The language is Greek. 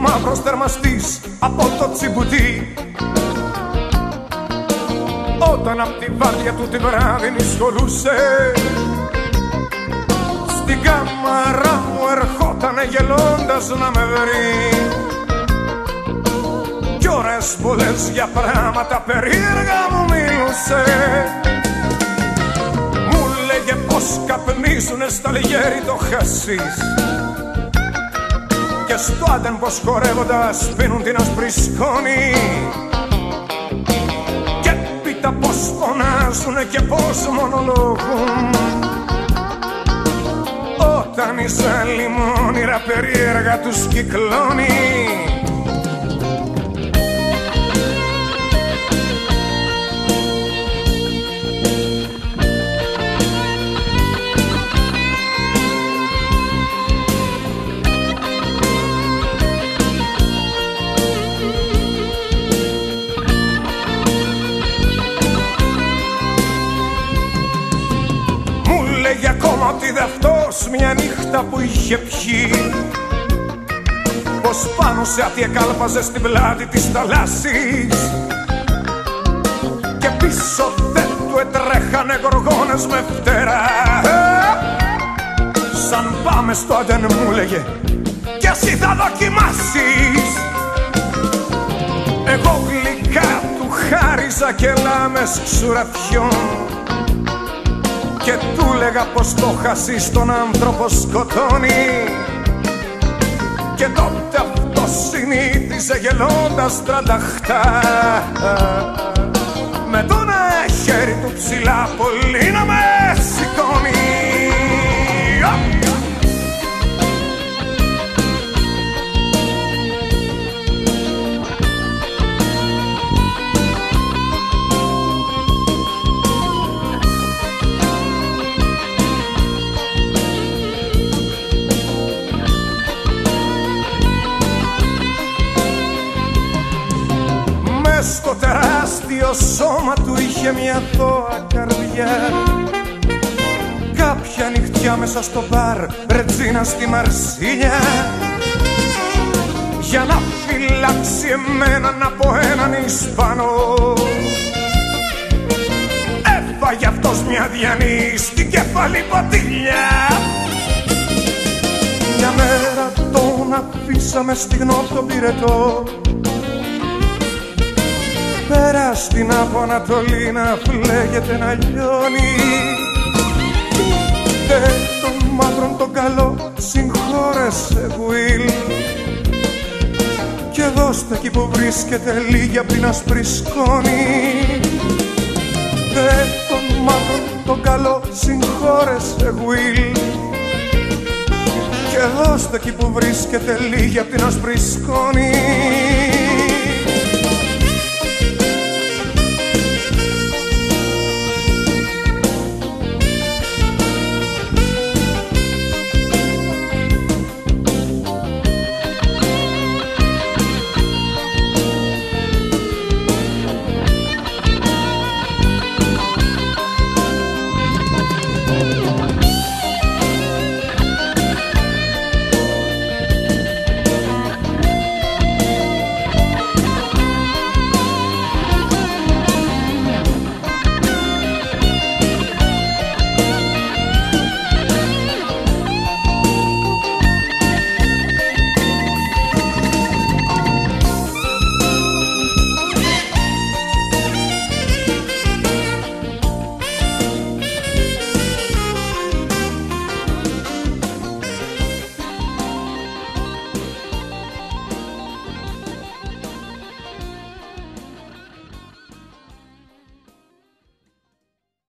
μαύρος θερμαστής από το τσιμπουτί. Όταν απ' τη βάρδια του τη βράδυ νησχολούσε στην κάμαρα μου ερχότανε γελώντας να με βρει. Κι ώρες πολλές για πράγματα περίεργα μου μιλούσε μου λέγε πως καπνίζουνε στα λιγέρι το χασίς και στο άντεν πως χορεύοντας πίνουν την άσπρη σκόνη. Και πίτα πως φωνάζουνε και πως μονολογούν. Όταν η άλλη μόνιρα περίεργα τους κυκλώνει μιας νύχτα που είχε πιει. Πως πάνω σε άτια κάλπαζες στην πλάτη της θαλάσσης. Και πίσω δεν του ετρέχανε γοργόνες με φτερά. Σαν πάμε στο αντεν μου λέγε κι εσύ θα δοκιμάσεις. Εγώ γλυκά του χάριζα και λάμες ξουραφιών και του λέγα πως το χασί τον άνθρωπο σκοτώνει. Και τότε αυτό συνήθιζε γελώντας τρανταχτά. Με το ένα χέρι του ψηλά πολύ να με στο τεράστιο σώμα του είχε μια θώα καρδιά. Κάποια νυχτιά μέσα στο μπαρ ρετζίνα στη Μαρσίλια. Για να φυλάξει εμέναν από έναν Ισπανό. Έφαγε αυτός μια διανή στην κεφαλή ποτήλια. Μια μέρα τον αφήσαμε στιγνό τον πυρετό πέρα στην από Ανατολή να φλέγεται να λιώνει. Δε τον μαύρον τον καλό συγχώρεσε Βουίλ και δώστε εκεί που βρίσκεται λίγη απ' την άσπρη σκόνη. Δε τον μαύρον τον καλό συγχώρεσε Βουίλ και δώστε εκεί που βρίσκεται λίγη απ' την άσπρη σκόνη